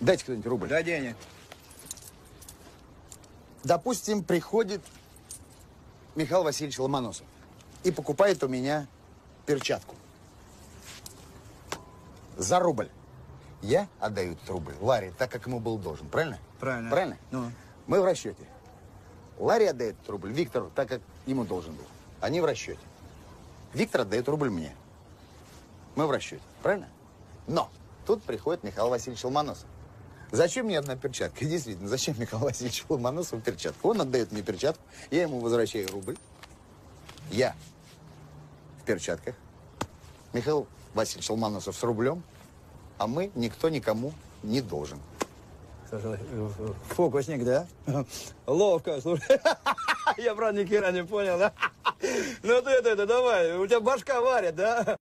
Дайте кто-нибудь рубль. Дай денег. Допустим, приходит Михаил Васильевич Ломоносов и покупает у меня перчатку. За рубль. Я отдаю этот рубль Ларе, так как ему был должен. Правильно? Правильно. Правильно? Ну. Мы в расчете. Ларе отдает этот рубль Виктору, так как ему должен был. Они в расчете. Виктор отдает рубль мне. Мы в расчете. Правильно? Но тут приходит Михаил Васильевич Ломоносов. Зачем мне одна перчатка? Действительно, зачем Михаил Васильевич Ломоносову перчатку? Он отдает мне перчатку, я ему возвращаю рубль. Я в перчатках. Михаил Васильевич Ломоносов с рублем, а мы никто никому не должен. Фокусник, да? Ловко, слушай. Я, правда, ни не понял, да? Ну ты это, давай, у тебя башка варит, да?